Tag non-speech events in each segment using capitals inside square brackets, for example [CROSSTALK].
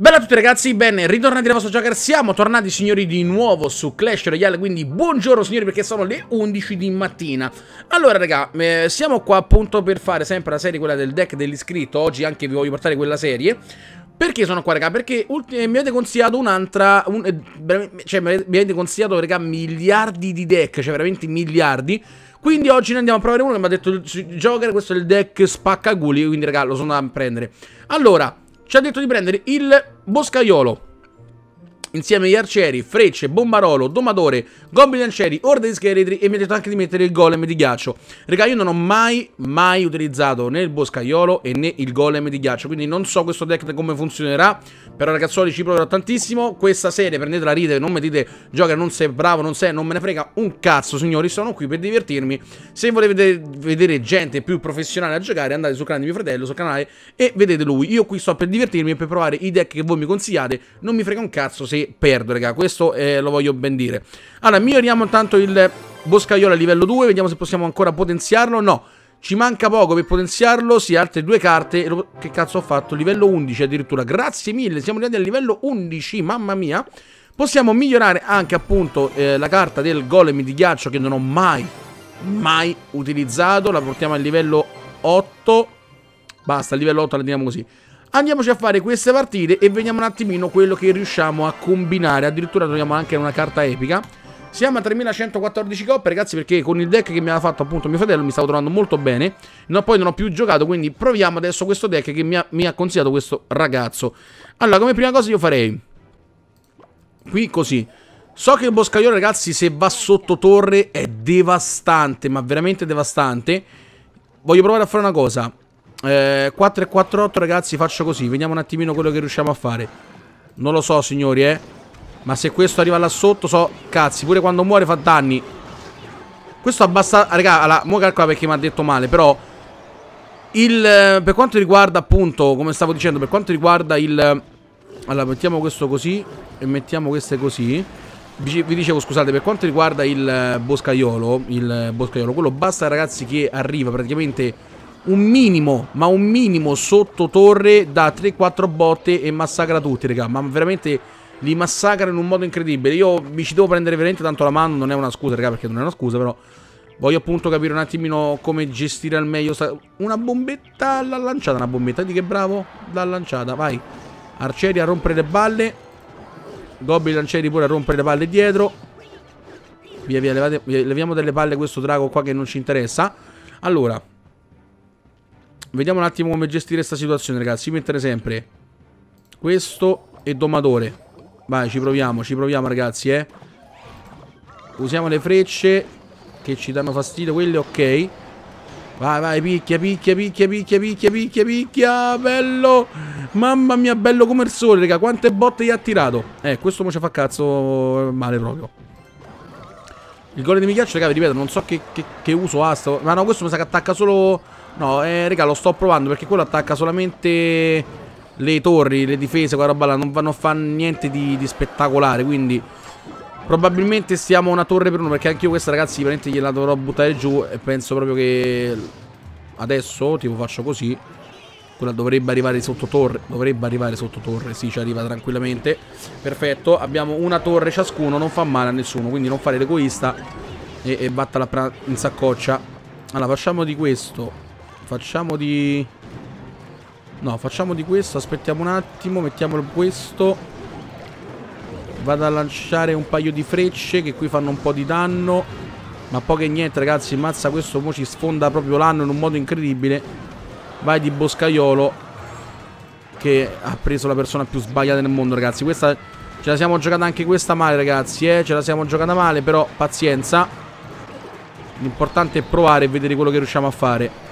Bella a tutti ragazzi, bene, ritornati da vostro Joker, siamo tornati signori di nuovo su Clash Royale, quindi buongiorno signori perché sono le 11 di mattina Allora raga, eh, siamo qua appunto per fare sempre la serie quella del deck dell'iscritto, oggi anche vi voglio portare quella serie perché sono qua, raga? Perché mi avete consigliato un'altra. Un, eh, cioè, mi avete consigliato, raga, miliardi di deck. Cioè, veramente miliardi. Quindi oggi ne andiamo a provare uno che mi ha detto Joker. Questo è il deck spaccaguli. Quindi, raga, lo sono andato a prendere. Allora, ci ha detto di prendere il boscaiolo insieme agli arcieri, frecce, bombarolo, domatore, goblin arcieri, orde di scheletri e mi ha detto anche di mettere il golem di ghiaccio. Raga, io non ho mai, mai utilizzato né il boscaiolo e né il golem di ghiaccio, quindi non so questo deck come funzionerà, però ragazzoli ci proverò tantissimo. Questa serie, prendetela a ridere, non mi dite gioca, non sei bravo, non sei, non me ne frega un cazzo, signori, sono qui per divertirmi. Se volete vedere gente più professionale a giocare, andate sul canale di mio fratello, sul canale e vedete lui. Io qui sto per divertirmi e per provare i deck che voi mi consigliate, non mi frega un cazzo se perdo, raga. Questo eh, lo voglio ben dire. Allora, miglioriamo intanto il boscaiolo a livello 2. Vediamo se possiamo ancora potenziarlo. No. Ci manca poco per potenziarlo, sì, altre due carte. Che cazzo ho fatto? Livello 11 addirittura. Grazie mille, siamo arrivati al livello 11, mamma mia. Possiamo migliorare anche appunto eh, la carta del golem di ghiaccio che non ho mai, mai utilizzato. La portiamo al livello 8. Basta, al livello 8 la teniamo così. Andiamoci a fare queste partite e vediamo un attimino quello che riusciamo a combinare. Addirittura troviamo anche una carta epica. Siamo a 3114 coppe, ragazzi, perché con il deck che mi aveva fatto appunto mio fratello mi stavo trovando molto bene. No, poi non ho più giocato, quindi proviamo adesso questo deck che mi ha, mi ha consigliato questo ragazzo. Allora, come prima cosa io farei... Qui così. So che il boscaiolo, ragazzi, se va sotto torre è devastante, ma veramente devastante. Voglio provare a fare una cosa. Eh, 4 e 4 8 ragazzi faccio così Vediamo un attimino quello che riusciamo a fare. Non lo so signori eh. Ma se questo arriva là sotto so Cazzi pure quando muore fa danni. Questo abbassa Raga allora, mo calcola perché mi ha detto male Però il, Per quanto riguarda appunto Come stavo dicendo Per quanto riguarda il Allora mettiamo questo così E mettiamo queste così. Vi, vi dicevo scusate Per quanto riguarda il boscaiolo Il boscaiolo Quello basta ragazzi che arriva praticamente un minimo, ma un minimo sotto torre da 3-4 botte e massacra tutti, raga. Ma veramente li massacra in un modo incredibile. Io mi ci devo prendere veramente tanto la mano, non è una scusa, raga, perché non è una scusa, però... Voglio appunto capire un attimino come gestire al meglio Una bombetta l'ha lanciata, una bombetta, di che bravo L'ha lanciata, vai Arcieri a rompere le balle Goblin Arcieri pure a rompere le palle dietro Via via, levate, leviamo delle palle questo drago qua che non ci interessa Allora Vediamo un attimo come gestire questa situazione, ragazzi. Mettere sempre questo e domatore. Vai, ci proviamo, ci proviamo, ragazzi, eh. Usiamo le frecce che ci danno fastidio. Quelle, ok. Vai, vai, picchia, picchia, picchia, picchia, picchia, picchia, picchia. Bello. Mamma mia, bello come il sole, raga. Quante botte gli ha tirato. Eh, questo mo ci fa cazzo male proprio. Il gol di Migliaccio, raga, vi ripeto, non so che, che, che uso ha. Sto... Ma no, questo mi sa che attacca solo No, eh, raga, lo sto provando perché quello attacca solamente le torri, le difese, quella roba là. Non vanno a fare niente di, di spettacolare, quindi... Probabilmente stiamo una torre per uno Perché anche io questa ragazzi veramente gliela dovrò buttare giù E penso proprio che Adesso tipo faccio così Quella dovrebbe arrivare sotto torre Dovrebbe arrivare sotto torre Sì ci arriva tranquillamente Perfetto Abbiamo una torre ciascuno Non fa male a nessuno Quindi non fare l'egoista E, e battala in saccoccia Allora facciamo di questo Facciamo di... No, facciamo di questo. Aspettiamo un attimo. Mettiamolo questo. Vado a lanciare un paio di frecce che qui fanno un po' di danno. Ma poco e niente, ragazzi. Mazza questo mo ci sfonda proprio l'anno in un modo incredibile. Vai di boscaiolo. Che ha preso la persona più sbagliata nel mondo, ragazzi. Questa ce la siamo giocata anche questa male, ragazzi. Eh? Ce la siamo giocata male, però pazienza. L'importante è provare e vedere quello che riusciamo a fare.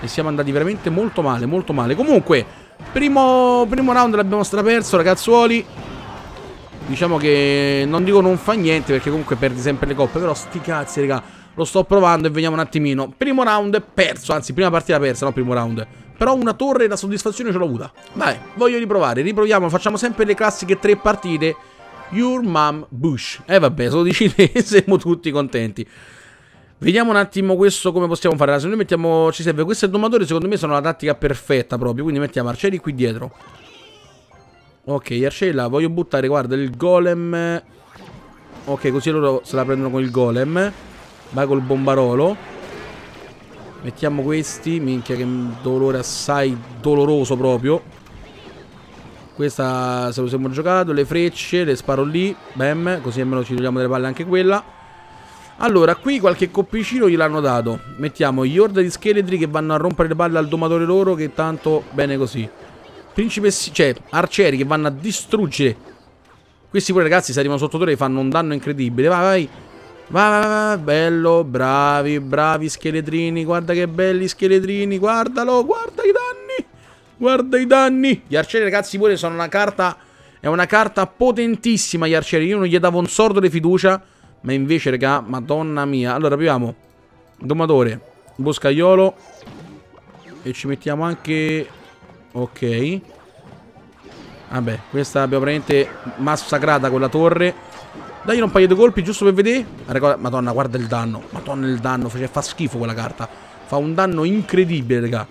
E siamo andati veramente molto male, molto male. Comunque, primo, primo round l'abbiamo straperso, ragazzuoli. Diciamo che non dico non fa niente perché comunque perdi sempre le coppe. Però sti cazzi, raga. Lo sto provando e vediamo un attimino. Primo round perso, anzi prima partita persa, no primo round. Però una torre la soddisfazione ce l'ho avuta. Vai, voglio riprovare, riproviamo, facciamo sempre le classiche tre partite. Your Mom Bush. Eh, vabbè, sono di cinese, [LAUGHS] siamo tutti contenti. Vediamo un attimo questo come possiamo fare. Se noi mettiamo... Ci serve questo domatore, secondo me sono la tattica perfetta proprio. Quindi mettiamo arcieri qui dietro. Ok, Arcella, voglio buttare, guarda, il golem. Ok, così loro se la prendono con il golem. Vai col bombarolo. Mettiamo questi. Minchia, che dolore assai doloroso proprio. Questa se lo siamo giocato. Le frecce, le sparo lì. Bam, così almeno ci togliamo delle palle anche quella. Allora, qui qualche coppicino gliel'hanno dato. Mettiamo gli orda di scheletri che vanno a rompere le palle al domatore loro, che tanto bene così. Principessi, cioè, arcieri che vanno a distruggere. Questi pure ragazzi se arrivano sotto torre fanno un danno incredibile. Vai, vai. Vai, vai, vai, bello, bravi, bravi scheletrini. Guarda che belli scheletrini. Guardalo, guarda i danni. Guarda i danni. Gli arcieri ragazzi pure sono una carta... È una carta potentissima gli arcieri. Io non gli davo un sordo di fiducia. Ma invece, raga, madonna mia. Allora, proviamo. Domatore. Boscaiolo. E ci mettiamo anche Ok. Vabbè, questa abbiamo praticamente massacrata quella torre. Dagli un paio di colpi giusto per vedere. Madonna, guarda il danno. Madonna il danno. Fa schifo quella carta. Fa un danno incredibile, raga.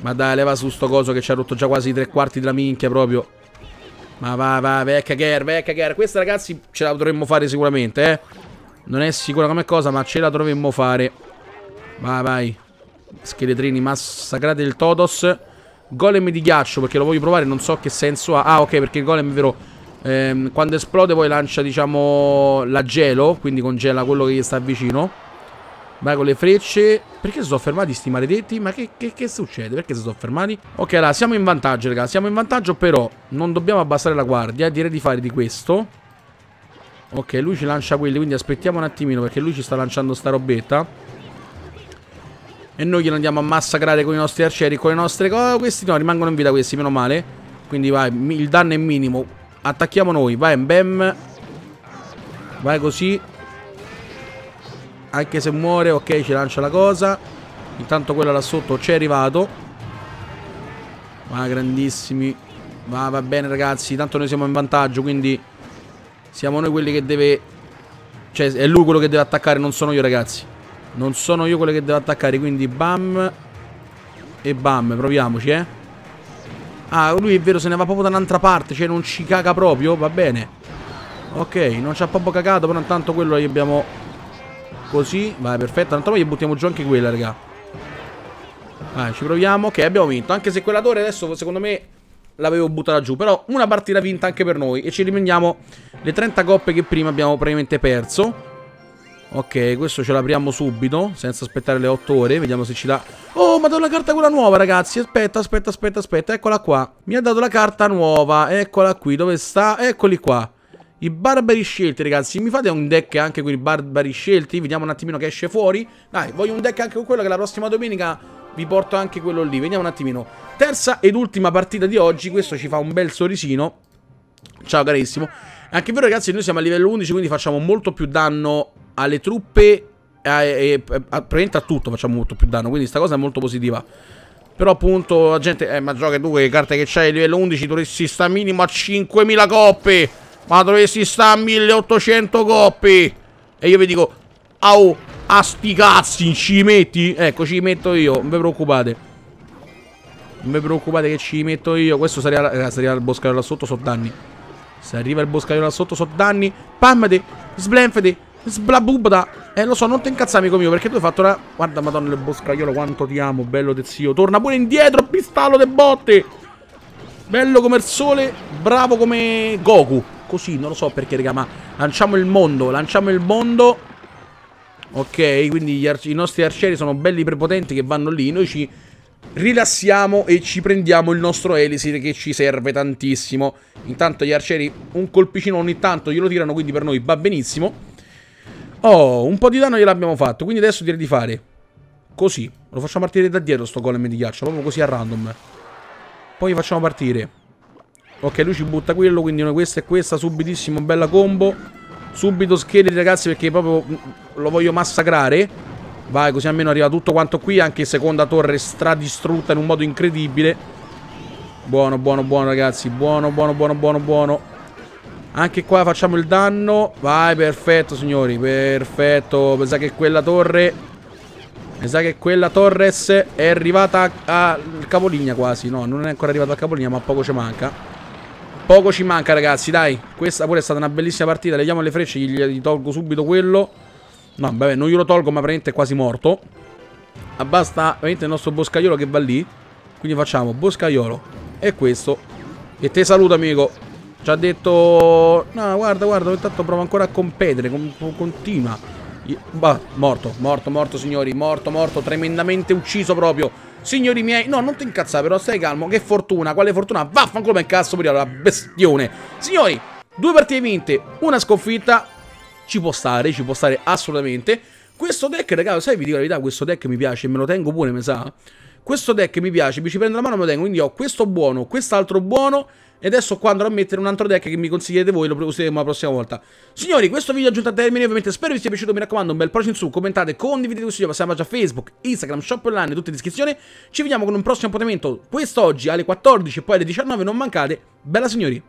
Ma dai, leva su sto coso che ci ha rotto già quasi tre quarti della minchia proprio. Ma va, va, vecchia Ger, vecchia Ger. Questa, ragazzi, ce la dovremmo fare sicuramente, eh. Non è sicura come cosa, ma ce la dovremmo fare. Vai, vai. Scheletrini massacrati il Todos. Golem di ghiaccio perché lo voglio provare, non so che senso ha. Ah, ok, perché il golem è vero. Ehm, quando esplode poi lancia, diciamo, la gelo, quindi congela quello che gli sta vicino. Vai con le frecce. Perché si sono fermati sti maledetti? Ma che, che, che, succede? Perché si sono fermati? Ok, allora, siamo in vantaggio, raga. Siamo in vantaggio, però non dobbiamo abbassare la guardia. Direi di fare di questo. Ok, lui ci lancia quelli, quindi aspettiamo un attimino perché lui ci sta lanciando sta robetta. E noi glielo andiamo a massacrare con i nostri arcieri, con le nostre cose. Questi no, rimangono in vita questi, meno male. Quindi vai, il danno è minimo. Attacchiamo noi, vai, bam. Vai così. Anche se muore, ok, ci lancia la cosa. Intanto quello là sotto ci è arrivato. Va, grandissimi. Va, va bene ragazzi, tanto noi siamo in vantaggio, quindi... Siamo noi quelli che deve... Cioè, è lui quello che deve attaccare, non sono io ragazzi. Non sono io quello che devo attaccare, quindi bam e bam, proviamoci, eh. Ah, lui è vero, se ne va proprio da un'altra parte, cioè non ci caga proprio, va bene. Ok, non ci ha proprio cagato, però intanto quello gli abbiamo così. Vai, perfetto, tanto poi gli buttiamo giù anche quella, raga. Vai, ci proviamo. Ok, abbiamo vinto, anche se quella torre adesso, secondo me, l'avevo buttata giù. Però una partita vinta anche per noi e ci rimaniamo le 30 coppe che prima abbiamo praticamente perso. Ok, questo ce l'apriamo subito, senza aspettare le 8 ore. Vediamo se ci dà... Oh, ma do la carta quella nuova, ragazzi. Aspetta, aspetta, aspetta, aspetta. Eccola qua. Mi ha dato la carta nuova. Eccola qui. Dove sta? Eccoli qua. I barbari scelti, ragazzi. Mi fate un deck anche con i barbari scelti? Vediamo un attimino che esce fuori. Dai, voglio un deck anche con quello che la prossima domenica vi porto anche quello lì. Vediamo un attimino. Terza ed ultima partita di oggi. Questo ci fa un bel sorrisino. Ciao, carissimo. Anche vero, ragazzi, noi siamo a livello 11, quindi facciamo molto più danno alle truppe e, praticamente a tutto facciamo molto più danno, quindi sta cosa è molto positiva. Però appunto la gente, eh ma gioca tu che carte che c'hai a livello 11 dovresti sta minimo a 5000 coppe, ma dovresti sta a 1800 coppe. E io vi dico, au, a sti cazzi, ci metti? Ecco, ci metto io, non vi preoccupate. Non vi preoccupate che ci metto io. Questo sarebbe, ragazzi, arriva il boscaiolo là sotto, so danni. Se arriva il boscaiolo là sotto, so danni. Pammate, sblenfete. Sblabubda Eh lo so non ti incazzare amico mio Perché tu hai fatto la Guarda madonna del boscaiolo Quanto ti amo Bello te zio Torna pure indietro Pistalo de botte Bello come il sole Bravo come Goku Così non lo so perché raga Ma lanciamo il mondo Lanciamo il mondo Ok quindi i nostri arcieri sono belli prepotenti Che vanno lì Noi ci rilassiamo e ci prendiamo il nostro elisir che ci serve tantissimo. Intanto gli arcieri un colpicino ogni tanto glielo tirano, quindi per noi va benissimo. Oh, un po' di danno gliel'abbiamo fatto, quindi adesso direi di fare così. Lo facciamo partire da dietro sto golem di ghiaccio, proprio così a random. Poi facciamo partire. Ok, lui ci butta quello, quindi noi questa e questa, subitissimo, bella combo. Subito scheletri ragazzi perché proprio lo voglio massacrare. Vai, così almeno arriva tutto quanto qui, anche seconda torre stradistrutta in un modo incredibile. Buono, buono, buono ragazzi, buono, buono, buono, buono, buono. Anche qua facciamo il danno. Vai, perfetto, signori. Perfetto. Mi che quella torre... Mi che quella Torres è arrivata al capolinea quasi. No, non è ancora arrivata al capolinea, ma poco ci manca. Poco ci manca, ragazzi, dai. Questa pure è stata una bellissima partita. Leviamo le frecce, gli, gli tolgo subito quello. No, vabbè, non glielo tolgo, ma praticamente è quasi morto. Ma basta veramente il nostro boscaiolo che va lì. Quindi facciamo boscaiolo. E questo. E te saluto, amico. Ci ha detto... No, guarda, guarda, intanto provo ancora a competere. Con, continua. Bah, morto, morto, morto, signori. Morto, morto, tremendamente ucciso proprio. Signori miei, no, non ti incazzare, però stai calmo. Che fortuna, quale fortuna? Vaffanculo, ma incazzo pure la bestione. Signori, due partite vinte, una sconfitta. Ci può stare, ci può stare assolutamente. Questo deck, ragazzi, sai, vi dico la verità, questo deck mi piace, me lo tengo pure, mi sa. Questo deck mi piace, mi ci prendo la mano e me lo tengo, quindi ho questo buono, quest'altro buono e adesso qua andrò a mettere un altro deck che mi consigliate voi, lo useremo la prossima volta. Signori, questo video è giunto a termine, ovviamente spero vi sia piaciuto, mi raccomando, un bel in su, commentate, condividete questo video, passiamo già a Facebook, Instagram, Shop Online, tutte in descrizione. Ci vediamo con un prossimo appuntamento quest'oggi alle 14 e poi alle 19, non mancate. Bella signori!